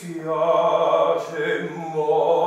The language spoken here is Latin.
piace mo